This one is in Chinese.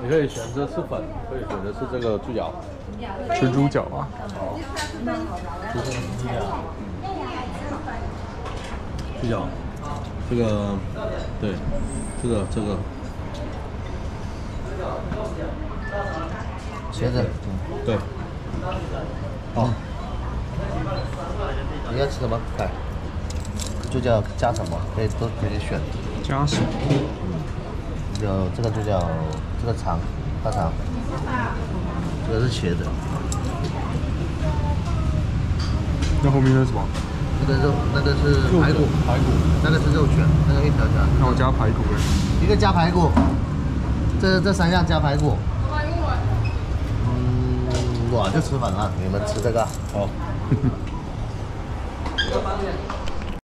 你可以选择吃粉，可以选择吃这个猪脚。吃猪脚啊？猪脚，这个，对，这个这个，茄子，对，哦，你要吃什么？哎，就叫加什么？可以都可以选。加什么？有这个就叫这个肠，大肠，这个是茄子，那后面那是什么？那个肉那个是排骨，排骨，那个是肉卷，那个一条条。那我加排骨呗。一个加排骨，这这三样加排骨。嗯，我就吃粉了，你们吃这个。好。这个方。